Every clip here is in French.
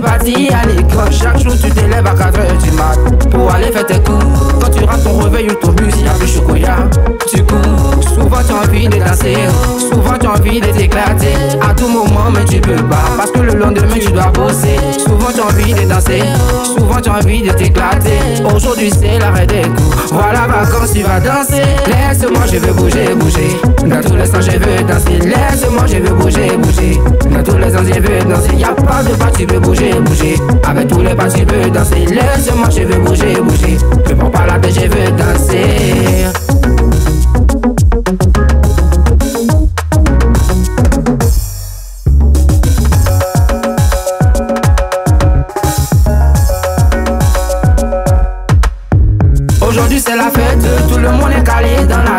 c'est parti à l'école. Chaque jour, tu t'élèves à 4h du mat pour aller faire tes cours. Quand tu rates ton réveil ou ton bus, y'a plus chocolat. Tu cours, souvent tu as envie de danser, souvent tu as envie de t'éclater. À tout moment, mais tu peux pas, parce que le lendemain, tu dois bosser. Souvent tu as envie de danser, souvent tu as envie de t'éclater. Aujourd'hui, c'est l'arrêt des cours. Voilà, vacances, tu vas danser. Laisse-moi, je veux bouger, bouger. Dans tous les sens, je veux danser. Laisse-moi, je veux bouger, bouger. Dans tous les sens, je veux danser. Tu veux bouger, bouger. Avec tous les pas, tu veux danser. Laisse-moi, je veux bouger, bouger. Ne prends pas la tête, je veux danser. Aujourd'hui c'est la fête, tout le monde est calé dans la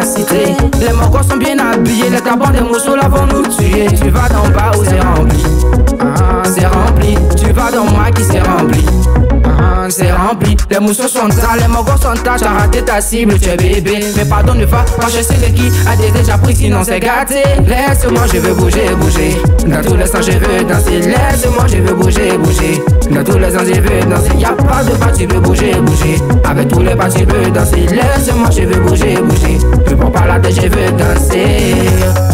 les mousseaux sont là, les mogos sont là, t'as raté ta cible, tu es bébé. Mais pardon, ne va pas, sais de qui a déjà pris, sinon c'est gâté. Laisse-moi, je veux bouger, bouger. Dans tous les sens, je veux danser. Laisse-moi, je veux bouger, bouger. Dans tous les sens, je veux danser. Y'a pas de pas, tu veux bouger, bouger. Avec tous les pas, tu veux danser. Laisse-moi, je veux bouger, bouger. Ne prends pas la tête, je veux danser.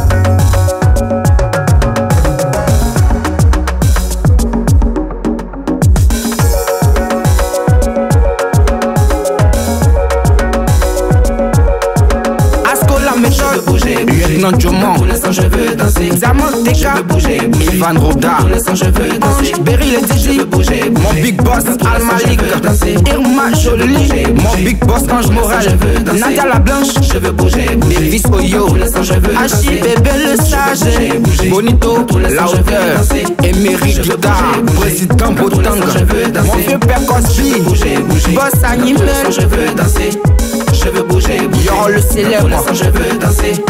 Méthode, bouger, bouger. lieutenant Diomant, je veux danser. Zaman Je Teka, veux bouger, bouger. Ivan Roda, je veux danser. Berry le Je DJ, veux bouger, bouger. mon big boss Al je Malik, veux. Irma Jolie, mon big boss Ange je veux danser. Nadia la Blanche, Je veux bouger, bouger. Elvis Oyo, je veux Hachi. Bébé le sage. Bonito, la je veux hauteur. Émeric Je veux bouger. président Dans tous les Botang, sens, je veux danser. mon vieux père Je Cosby, veux bouger, bouger. boss sens, je veux danser. Je veux bouger, bouger. Yo, le célèbre. Dans sens, je veux danser.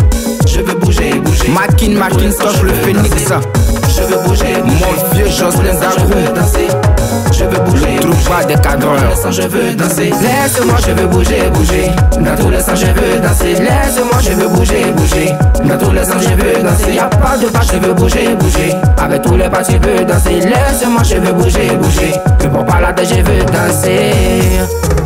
Je veux bouger, bouger. Makin Dans Macintosh le phénix. Je veux bouger, bouger. Mon vieux Jocelyn Dans Dagrou. Je veux danser. Je veux bouger, bouger. pas des Dans cadreurs. sens, je veux danser. Laisse-moi, je veux bouger, bouger. Dans tous les sens, je veux danser. Laisse-moi, je veux bouger, bouger. Dans tous les sens, je veux danser. Y'a pas de pas, je veux bouger, bouger. Avec tous les pas, tu veux danser. Laisse-moi, je veux bouger, bouger. Ne prends pas la tête, je veux danser.